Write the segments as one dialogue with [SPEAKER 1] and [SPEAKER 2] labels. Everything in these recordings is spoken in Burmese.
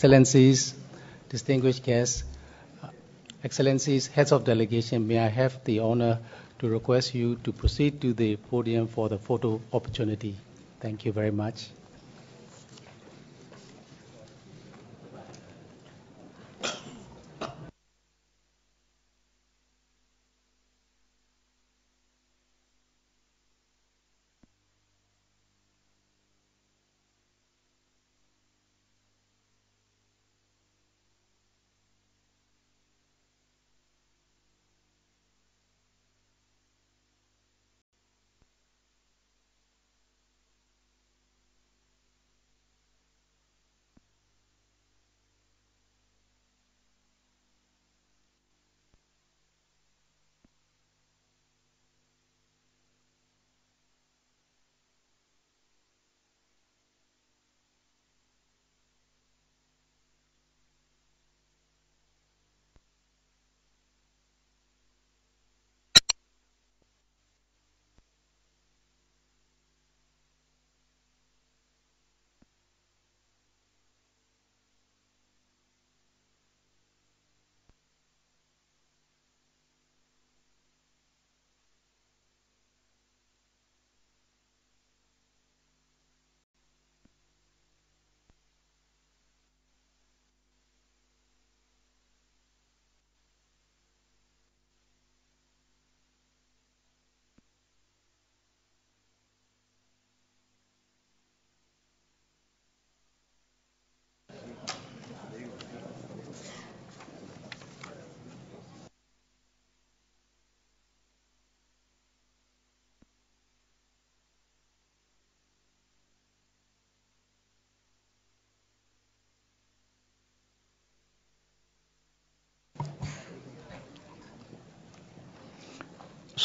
[SPEAKER 1] Excellencies, distinguished guests, uh, Excellencies, heads of delegation, may I have the honor to request you to proceed to the podium for the photo opportunity. Thank you very much.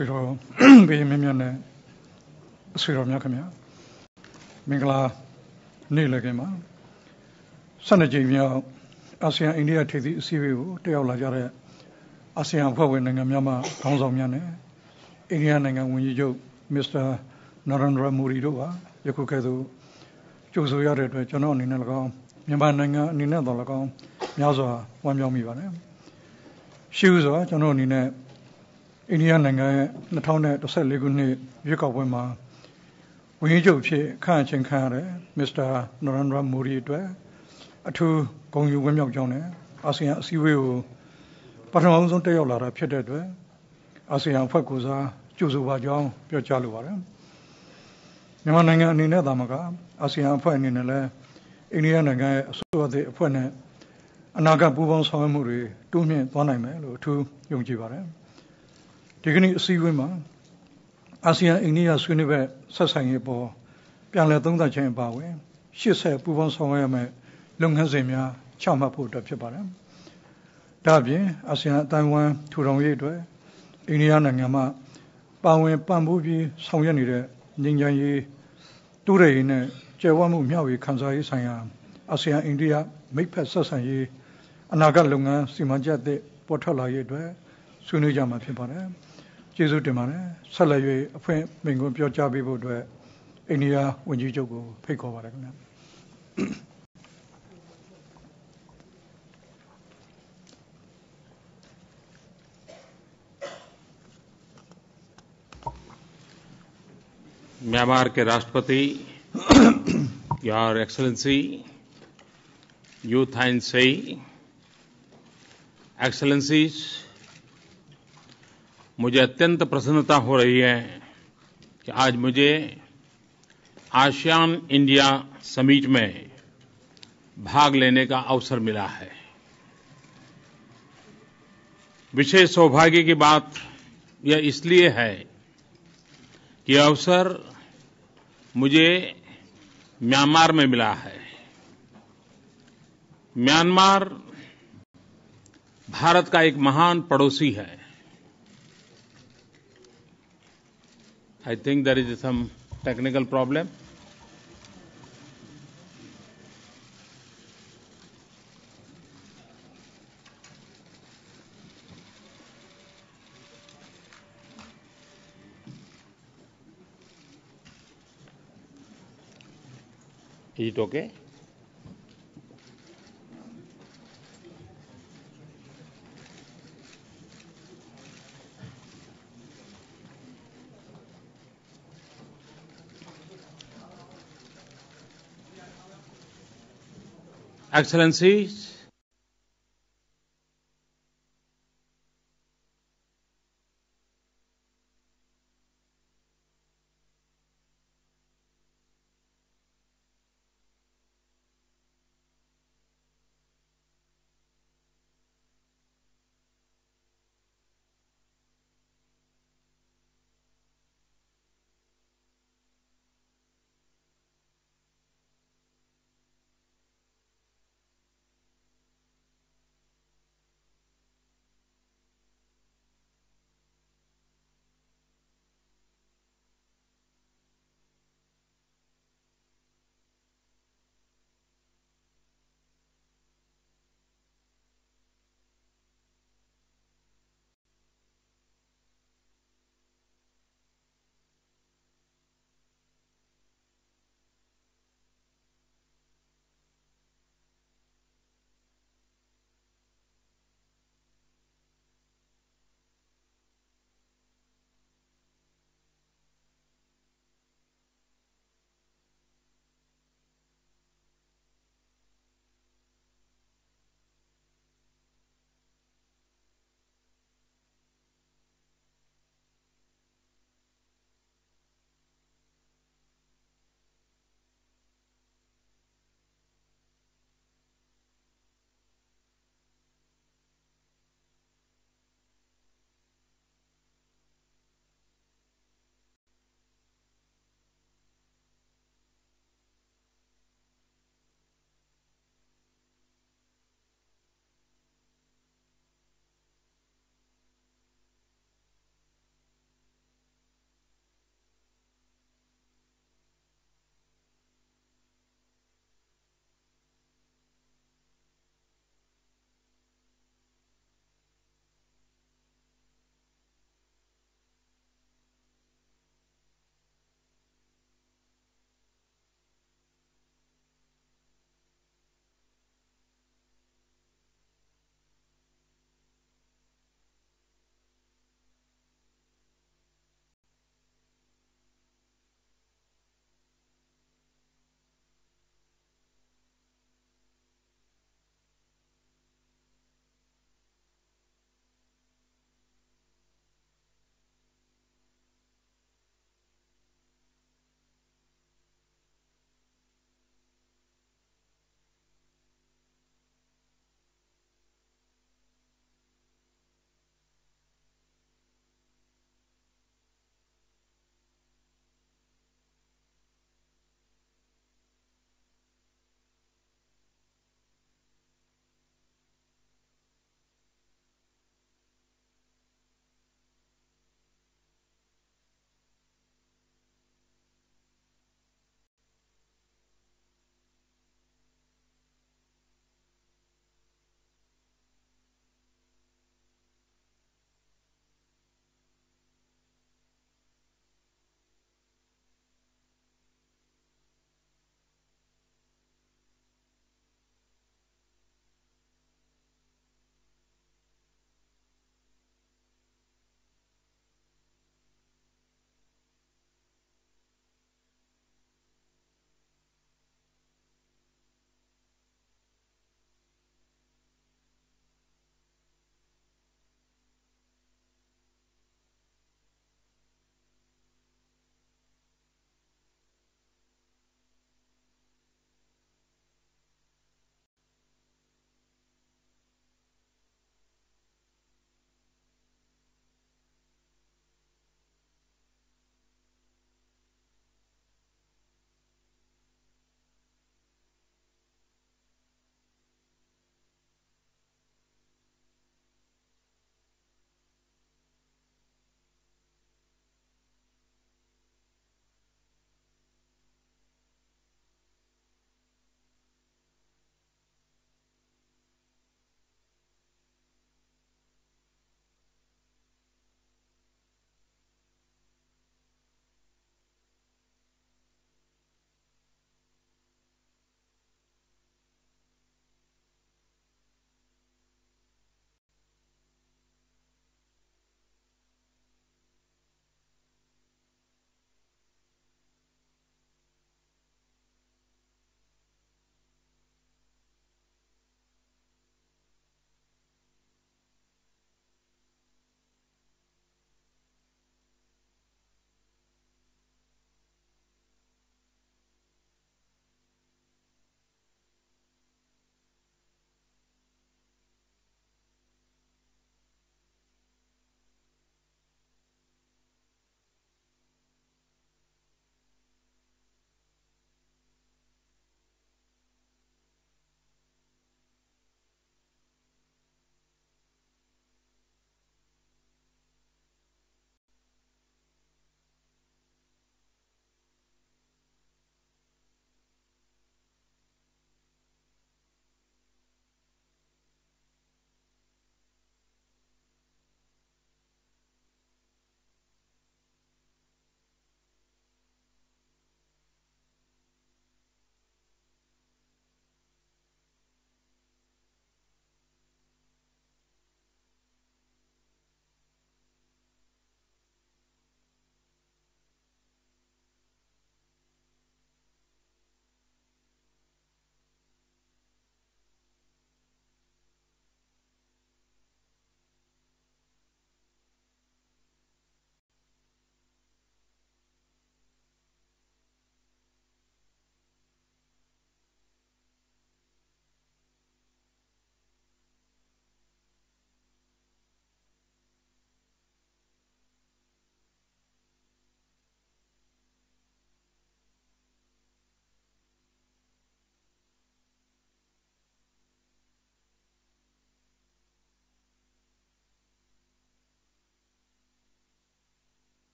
[SPEAKER 2] ဆွေတော်ဘေးမြမြနဲ့ဆွေတော်များခင်ဗျာမင်္ဂလာနေ့လည်ခင်မှာ12ကြိမ်မြောက်အာဆီယံအိန္ဒိယထိပ်သီးအစည်းအဝေးကိုတက်ရောက်လာကြတဲ့အာဆီယံအဖွဲ့ဝင်နိုင်ငံများမှခေါင်းဆောင်များနဲ့အိန္ဒိယနိုင်ငံဝန်ကြီးချုပ်မစ္စတာနရန်ဒရာမူရီတို့ကယခုကဲ့သို့ကြိုဆိုရတဲ့အတွက်ကျွန်တော်အနေနဲ့၎င်းမြန်မာနိုင်ငံအနေနဲ့တော့၎င်းများစွာဝမ်းမြောက်မိပါတယ်ရှိဥစွာကျွန်တော်အနေနဲ့ အိန္ဒိယနိုင်ငံရဲ့2014ခုနှစ်ရွေးကောက်ပွဲမှာဝန်ကြီးချုပ်ဖြစ်ခန့်အချင်းခံရတဲ့မစ္စတာနရန်ဒရာမိုဒီအတွက်အထူးဂုဏ်ယူဝင်းမြောက်ကြောင်းနဲ့အာဆီယံအစည်းအဝေးကိုပထမဆုံးတက်ရောက်လာတာဖြစ်တဲ့အတွက်အာဆီယံအဖွဲ့ကိုစားကြိုဆိုပါကြောင်းပြောကြားလိုပါတယ်မြန်မာနိုင်ငံအနေနဲ့သာမကအာဆီယံအဖွဲ့အနေနဲ့လည်းအိန္ဒိယနိုင်ငံရဲ့အစိုးရသစ်အဖွဲ့နဲ့အနာဂတ်ပူးပေါင်းဆောင်ရွက်မှုတွေတိုးမြင့်သွားနိုင်မယ်လို့အထူးယုံကြည်ပါတယ် ဒီကနေ့အစည်းအဝေးမှာအာဆီယံအိန္ဒိယဆွေးနွေးဘက်ဆက်ဆံရေးပေါ်ပြန်လည်သုံးသပ်ခြင်းအပါအဝင်ရှေ့ဆက်ပူးပေါင်းဆောင်ရွက်ရမယ့်လုပ်ငန်းစဉ်များချမှတ်ဖို့အတွက်ဖြစ်ပါတယ်။ဒါ့အပြင်အာဆီယံအတိုင်းဝမ်ထူထောင်ရေးအတွက်အိန္ဒိယနိုင်ငံမှပါဝင်ပံ့ပိုးပြီးဆောင်ရွက်နေတဲ့ငြိမ်းချမ်းရေးတူရရေးနဲ့ကျယ်ဝတ်မှုမျှဝေခံစားရေးဆိုင်ရာအာဆီယံအိန္ဒိယမိတ်ဖက်ဆက်ဆံရေးအနာဂတ်လုပ်ငန်းစီမံချက်အသစ်ပေါ်ထွက်လာရေးအတွက်ဆွေးနွေးကြမှာဖြစ်ပါတယ်။ ကျေးဇူးတင်ပါတယ်ဆက်လက်၍အဖွင့်မိန့်ခွန်းပြောကြားပေးဖို့အတွက်အိန္ဒိယဝန်ကြီးချုပ်ကိုဖိတ်ခေါ်ပါတယ်ခင်ဗျာ
[SPEAKER 3] म्यांमार के राष्ट्रपति your excellency U Thein Sein excellencies मुझे अत्यंत प्रसन्नता हो रही है कि आज मुझे आसियान इंडिया समिट में भाग लेने का अवसर मिला है। विशेष सौभाग्य की बात यह इसलिए है कि अवसर मुझे म्यांमार में मिला है। म्यांमार भारत का एक महान पड़ोसी है। I think there is some technical problem. Is it okay? Excellencies,